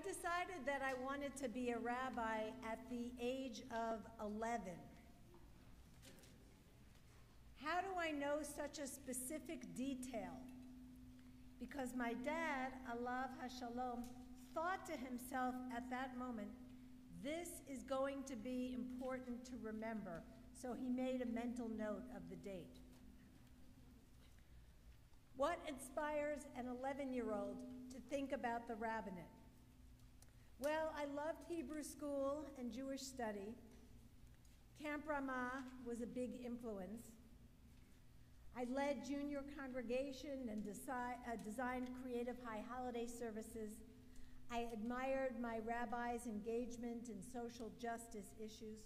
decided that I wanted to be a rabbi at the age of 11. How do I know such a specific detail? Because my dad, Alav Hashalom, thought to himself at that moment, this is going to be important to remember. So he made a mental note of the date. What inspires an 11 year old to think about the rabbinate? Well, I loved Hebrew school and Jewish study. Camp Ramah was a big influence. I led junior congregation and desi- uh, designed creative high holiday services. I admired my rabbi's engagement in social justice issues.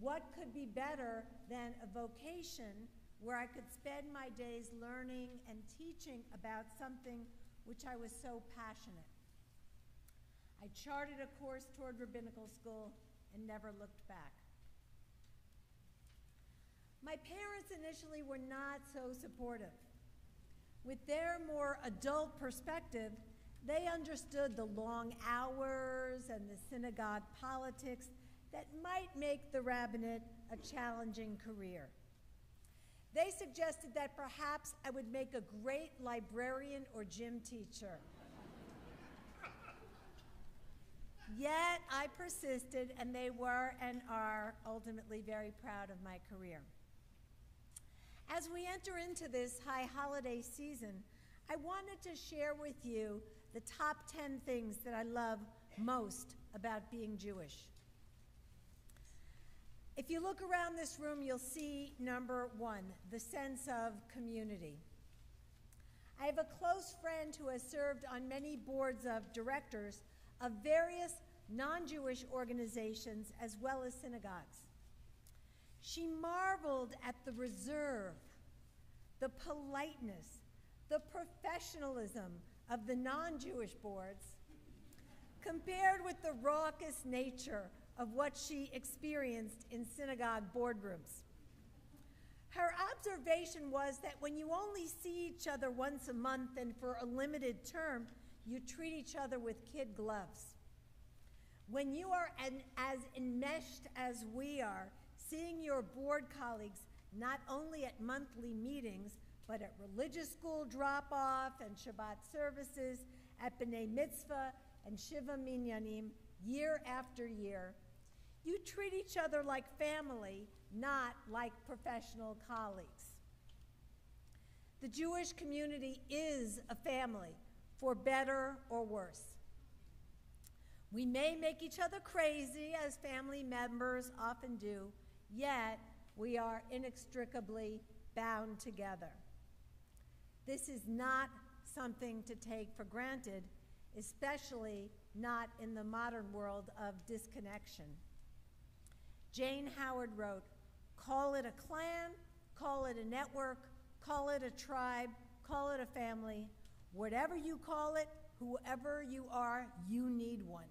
What could be better than a vocation where I could spend my days learning and teaching about something which I was so passionate? I charted a course toward rabbinical school and never looked back. My parents initially were not so supportive. With their more adult perspective, they understood the long hours and the synagogue politics that might make the rabbinate a challenging career. They suggested that perhaps I would make a great librarian or gym teacher. Yet I persisted, and they were and are ultimately very proud of my career. As we enter into this high holiday season, I wanted to share with you the top 10 things that I love most about being Jewish. If you look around this room, you'll see number one, the sense of community. I have a close friend who has served on many boards of directors of various non Jewish organizations as well as synagogues. She marveled at the reserve, the politeness, the professionalism of the non Jewish boards compared with the raucous nature of what she experienced in synagogue boardrooms. Her observation was that when you only see each other once a month and for a limited term, you treat each other with kid gloves. When you are an, as enmeshed as we are, seeing your board colleagues not only at monthly meetings, but at religious school drop off and Shabbat services, at B'nai Mitzvah and Shiva Minyanim, year after year, you treat each other like family, not like professional colleagues. The Jewish community is a family, for better or worse. We may make each other crazy, as family members often do, yet we are inextricably bound together. This is not something to take for granted, especially not in the modern world of disconnection. Jane Howard wrote, Call it a clan, call it a network, call it a tribe, call it a family. Whatever you call it, whoever you are, you need one.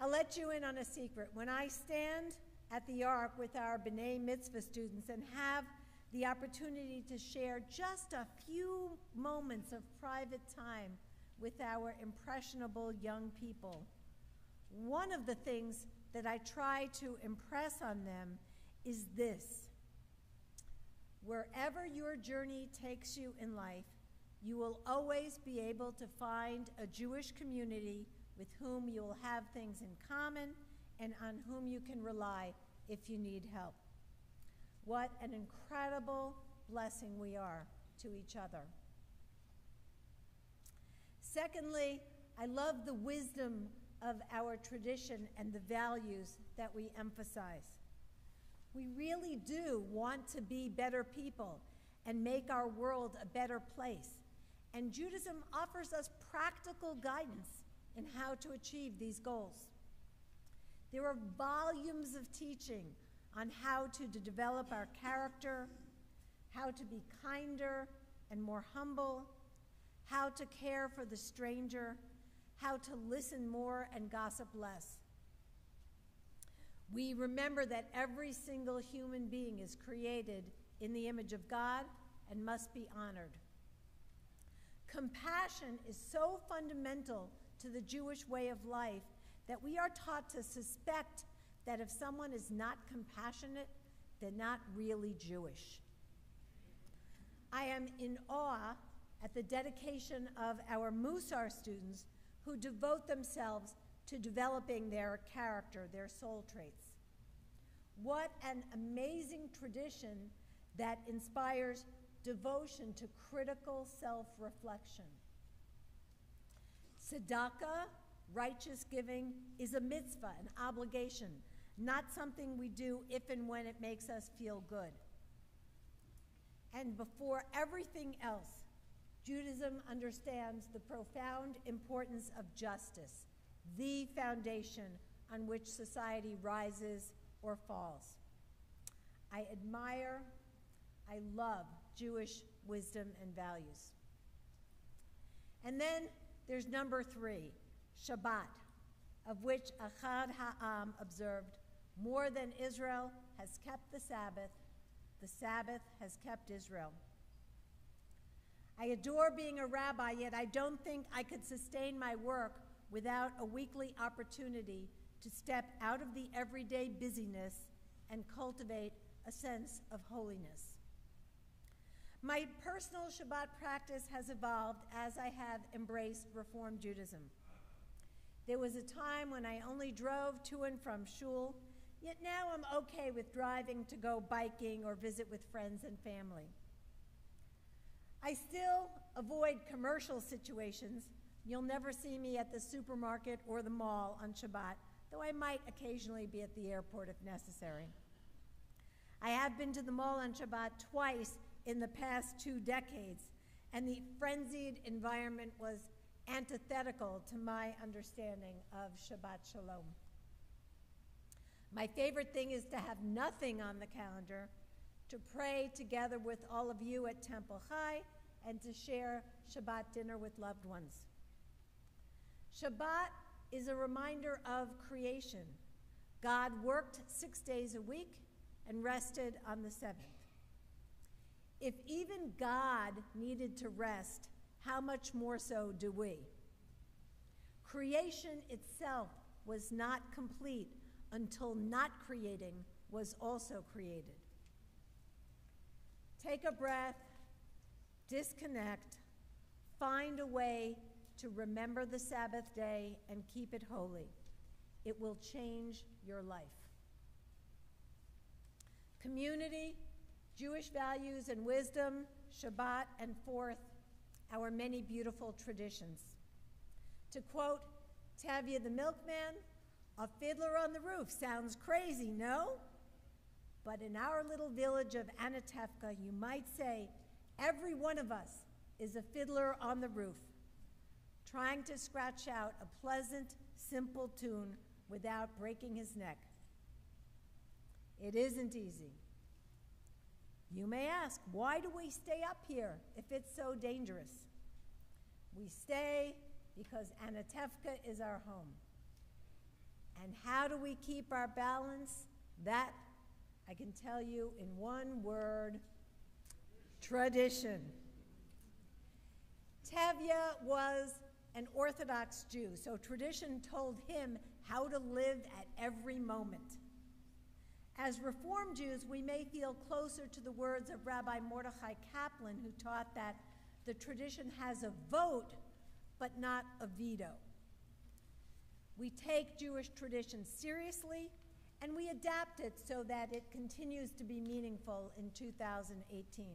I'll let you in on a secret. When I stand at the Ark with our B'nai Mitzvah students and have the opportunity to share just a few moments of private time with our impressionable young people, one of the things that I try to impress on them is this wherever your journey takes you in life, you will always be able to find a Jewish community with whom you will have things in common and on whom you can rely if you need help. What an incredible blessing we are to each other. Secondly, I love the wisdom of our tradition and the values that we emphasize. We really do want to be better people and make our world a better place. And Judaism offers us practical guidance in how to achieve these goals. There are volumes of teaching on how to, develop our character, how to be kinder and more humble, how to care for the stranger, how to listen more and gossip less. We remember that every single human being is created in the image of God and must be honored. Compassion is so fundamental to the Jewish way of life that we are taught to suspect that if someone is not compassionate, they're not really Jewish. I am in awe at the dedication of our Musar students who devote themselves to developing their character, their soul traits. What an amazing tradition that inspires devotion to critical self reflection. Tzedakah, righteous giving, is a mitzvah, an obligation, not something we do if and when it makes us feel good. And before everything else, Judaism understands the profound importance of justice, the foundation on which society rises or falls. I admire, I love Jewish wisdom and values. And then there's number three, Shabbat, of which Achad Ha'am observed, more than Israel has kept the Sabbath, the Sabbath has kept Israel. I adore being a rabbi, yet I don't think I could sustain my work without a weekly opportunity to step out of the everyday busyness and cultivate a sense of holiness. My personal Shabbat practice has evolved as I have embraced Reform Judaism. There was a time when I only drove to and from shul, yet now I'm okay with driving to go biking or visit with friends and family. I still avoid commercial situations. You'll never see me at the supermarket or the mall on Shabbat, though I might occasionally be at the airport if necessary. I have been to the mall on Shabbat twice in the past two decades, and the frenzied environment was antithetical to my understanding of Shabbat Shalom. My favorite thing is to have nothing on the calendar, to pray together with all of you at Temple Chai, and to share Shabbat dinner with loved ones. Shabbat is a reminder of creation. God worked six days a week and rested on the seventh. If even God needed to rest, how much more so do we? Creation itself was not complete until not creating was also created. Take a breath, disconnect, find a way to remember the Sabbath day and keep it holy. It will change your life. Community, Jewish values and wisdom, Shabbat, and fourth, our many beautiful traditions. To quote Tevye the milkman, a fiddler on the roof sounds crazy, no? But in our little village of Anatevka, you might say every one of us is a fiddler on the roof, trying to scratch out a pleasant, simple tune without breaking his neck. It isn't easy. You may ask, why do we stay up here if it's so dangerous? We stay because Anatevka is our home. And how do we keep our balance? That I can tell you in one word tradition. Tevye was an Orthodox Jew, so tradition told him how to live at every moment. As Reform Jews, we may feel closer to the words of Rabbi Mordechai Kaplan, who taught that the tradition has a vote, but not a veto. We take Jewish tradition seriously, and we adapt it so that it continues to be meaningful in 2018.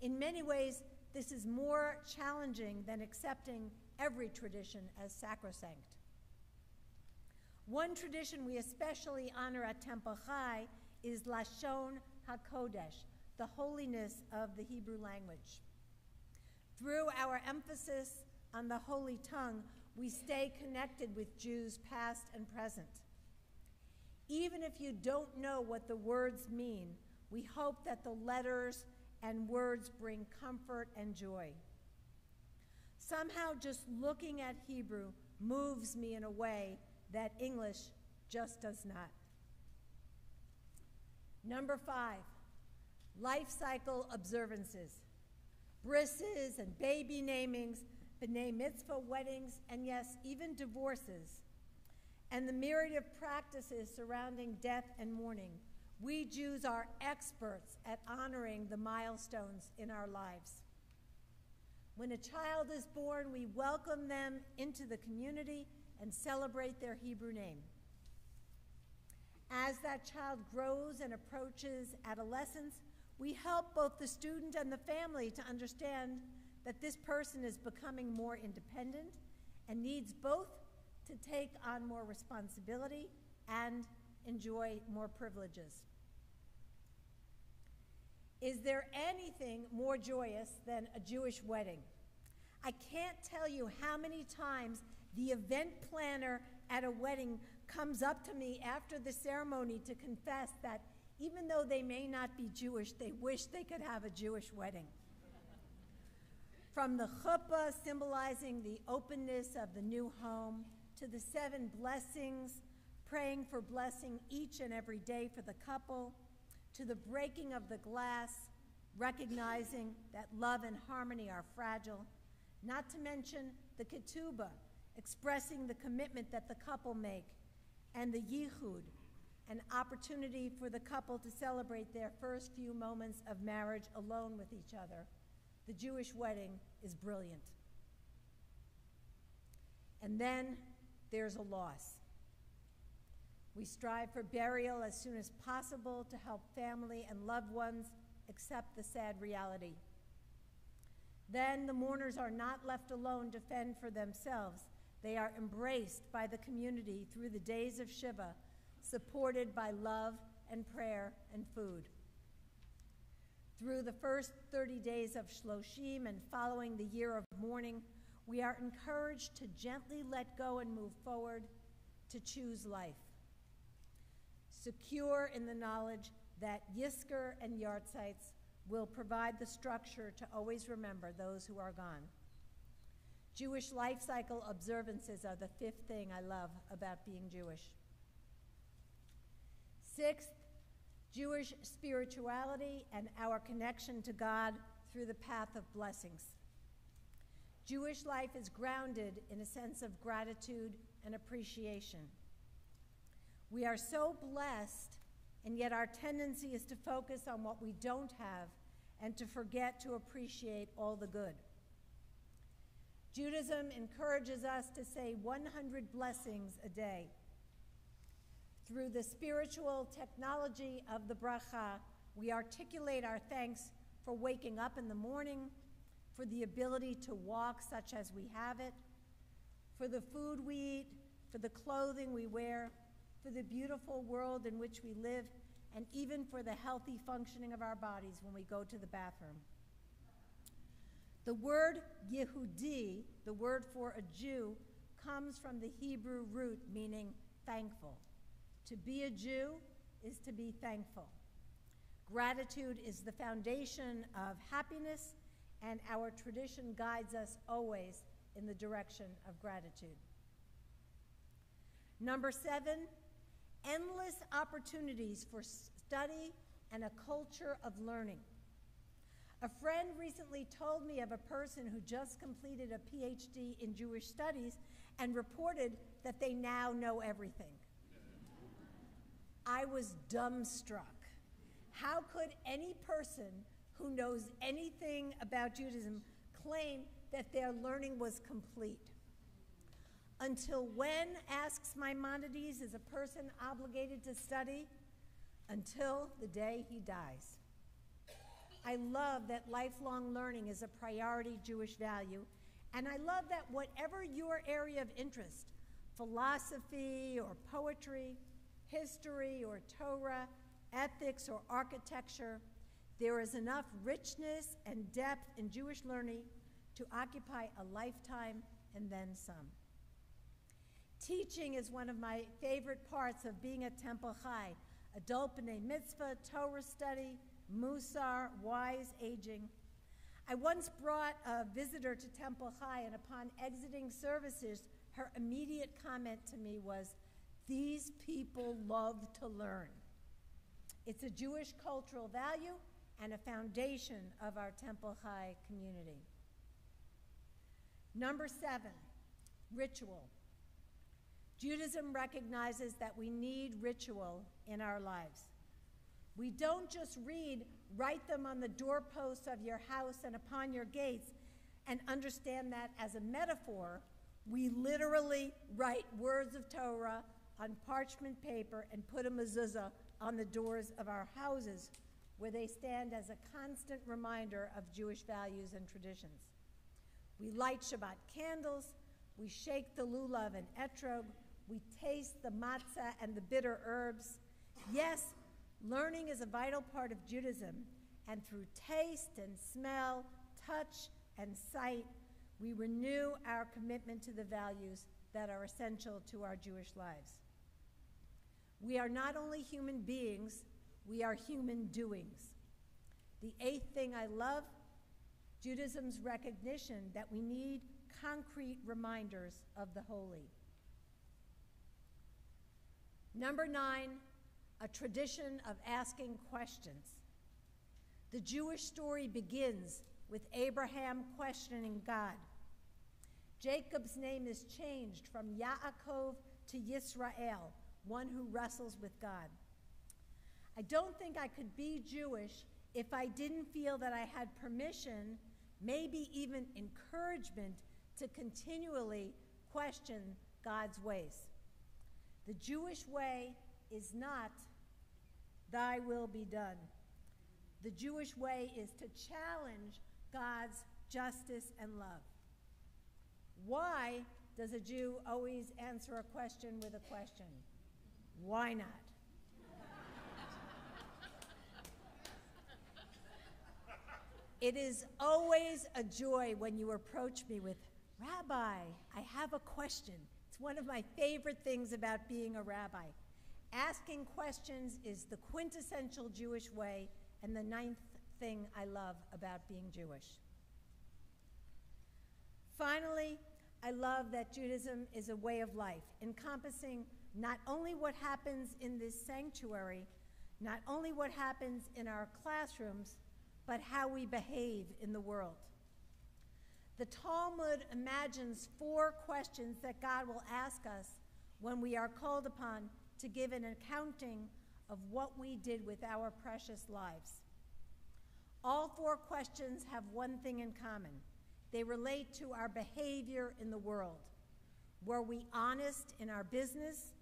In many ways, this is more challenging than accepting every tradition as sacrosanct. One tradition we especially honor at Temple Chai is Lashon HaKodesh, the holiness of the Hebrew language. Through our emphasis on the holy tongue, we stay connected with Jews past and present. Even if you don't know what the words mean, we hope that the letters and words bring comfort and joy. Somehow, just looking at Hebrew moves me in a way that English just does not. Number five, life cycle observances. brises and baby namings, b'nai mitzvah weddings, and yes, even divorces, and the myriad of practices surrounding death and mourning. We Jews are experts at honoring the milestones in our lives. When a child is born, we welcome them into the community and celebrate their Hebrew name. As that child grows and approaches adolescence, we help both the student and the family to understand that this person is becoming more independent and needs both to take on more responsibility and enjoy more privileges. Is there anything more joyous than a Jewish wedding? I can't tell you how many times the event planner at a wedding comes up to me after the ceremony to confess that even though they may not be Jewish, they wish they could have a Jewish wedding. From the chuppah symbolizing the openness of the new home to the seven blessings, praying for blessing each and every day for the couple, to the breaking of the glass, recognizing that love and harmony are fragile, not to mention the ketubah, expressing the commitment that the couple make, and the yichud, an opportunity for the couple to celebrate their first few moments of marriage alone with each other. The Jewish wedding is brilliant. And then there's a loss. We strive for burial as soon as possible to help family and loved ones accept the sad reality. Then the mourners are not left alone to fend for themselves. They are embraced by the community through the days of Shiva, supported by love and prayer and food. Through the first 30 days of Shloshim and following the year of mourning, we are encouraged to gently let go and move forward, to choose life. Secure in the knowledge that Yizkor and Yahrzeits will provide the structure to always remember those who are gone. Jewish life cycle observances are the fifth thing I love about being Jewish. Sixth, Jewish spirituality and our connection to God through the path of blessings. Jewish life is grounded in a sense of gratitude and appreciation. We are so blessed, and yet our tendency is to focus on what we don't have and to forget to appreciate all the good. Judaism encourages us to say 100 blessings a day. Through the spiritual technology of the bracha, we articulate our thanks for waking up in the morning, for the ability to walk such as we have it, for the food we eat, for the clothing we wear, for the beautiful world in which we live, and even for the healthy functioning of our bodies when we go to the bathroom. The word Yehudi, the word for a Jew, comes from the Hebrew root meaning thankful. To be a Jew is to be thankful. Gratitude is the foundation of happiness, and our tradition guides us always in the direction of gratitude. Number seven, endless opportunities for study and a culture of learning. A friend recently told me of a person who just completed a PhD in Jewish studies and reported that they now know everything. I was dumbstruck. How could any person who knows anything about Judaism claim that their learning was complete? Until when, asks Maimonides, is a person obligated to study? Until the day he dies. I love that lifelong learning is a priority Jewish value, and I love that whatever your area of interest, philosophy or poetry, history or Torah, ethics or architecture, there is enough richness and depth in Jewish learning to occupy a lifetime and then some. Teaching is one of my favorite parts of being at Temple Chai. Adult B'nai Mitzvah, Torah study, Musar, wise aging. I once brought a visitor to Temple Chai, and upon exiting services, her immediate comment to me was, These people love to learn. It's a Jewish cultural value, and a foundation of our Temple Chai community. Number seven, ritual. Judaism recognizes that we need ritual in our lives. We don't just read, write them on the doorposts of your house and upon your gates, and understand that as a metaphor. We literally write words of Torah on parchment paper and put a mezuzah on the doors of our houses, where they stand as a constant reminder of Jewish values and traditions. We light Shabbat candles, we shake the lulav and etrog, we taste the matzah and the bitter herbs. Yes, learning is a vital part of Judaism, and through taste and smell, touch and sight, we renew our commitment to the values that are essential to our Jewish lives. We are not only human beings, we are human doings. The eighth thing I love Judaism's recognition that we need concrete reminders of the holy. Number nine, a tradition of asking questions. The Jewish story begins with Abraham questioning God. Jacob's name is changed from Yaakov to Yisrael, one who wrestles with God. I don't think I could be Jewish if I didn't feel that I had permission, maybe even encouragement, to continually question God's ways. The Jewish way is not, Thy will be done. The Jewish way is to challenge God's justice and love. Why does a Jew always answer a question with a question? Why not? it is always a joy when you approach me with, Rabbi, I have a question. One of my favorite things about being a rabbi. Asking questions is the quintessential Jewish way, and the ninth thing I love about being Jewish. Finally, I love that Judaism is a way of life, encompassing not only what happens in this sanctuary, not only what happens in our classrooms, but how we behave in the world. The Talmud imagines four questions that God will ask us when we are called upon to give an accounting of what we did with our precious lives. All four questions have one thing in common they relate to our behavior in the world. Were we honest in our business?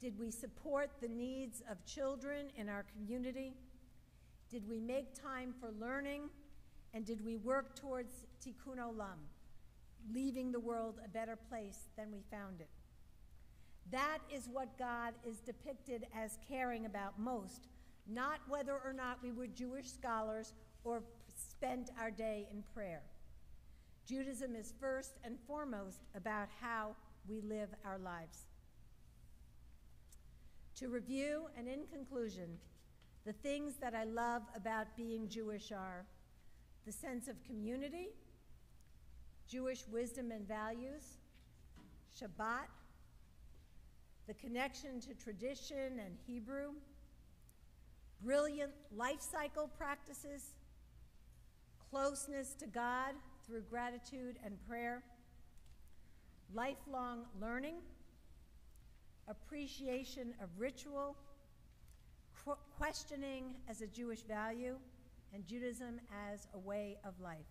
Did we support the needs of children in our community? Did we make time for learning? And did we work towards tikkun olam, leaving the world a better place than we found it? That is what God is depicted as caring about most, not whether or not we were Jewish scholars or spent our day in prayer. Judaism is first and foremost about how we live our lives. To review and in conclusion, the things that I love about being Jewish are the sense of community, Jewish wisdom and values, Shabbat, the connection to tradition and Hebrew, brilliant life cycle practices, closeness to God through gratitude and prayer, lifelong learning, appreciation of ritual, questioning as a Jewish value, and Judaism as a way of life.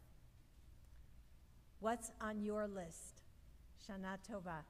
What's on your list? Shana Tova.